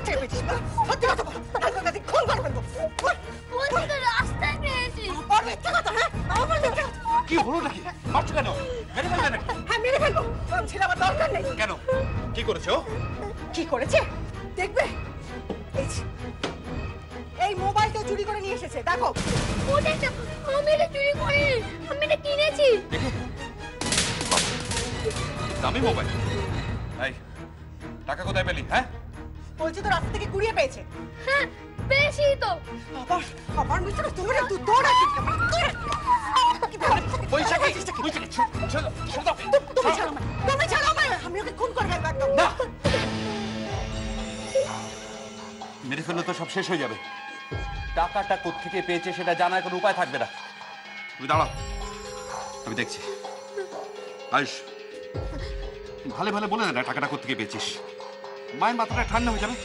কোথায় পেয়েছিস? সত্যি কথা বল করে আর মিথ্যে কথা হ্যাঁ আমার মিথ্যে কি হলো নাকি মারছো কেন মেরে ফেলবে নাকি হ্যাঁ মেরে ফেলব ছেলে আমার দরকার নেই কেন কি করেছ কি করেছে দেখবে এই মোবাইলটা চুরি করে নিয়ে এসেছে দেখো ওটা আমি এটা চুরি করিনি আমি এটা কিনেছি দামি মোবাইল এই, টাকা কোথায় পেলি হ্যাঁ বলছে তো রাস্তা থেকে কুড়িয়ে পেয়েছে। হ্যাঁ পেয়েছি তো। আবার তুই তোরা? বৈশাখী বৈশাখী তুমি ছাড়ো আমায়, তুমি ছাড়ো আমায়, আমি ওকে খুন একদম। না। মেরে ফেললে তো সব শেষ হয়ে যাবে। টাকাটা কোত্থেকে পেয়েছে সেটা জানার কোনো উপায় থাকবে না। তুমি দাঁড়াও আমি দেখছি। আয়ুষ ভালো ভালো বলে দে না টাকাটা কোত্থেকে পেয়েছিস? মায়ের মাথাটা ঠান্ডা হয়ে যাবে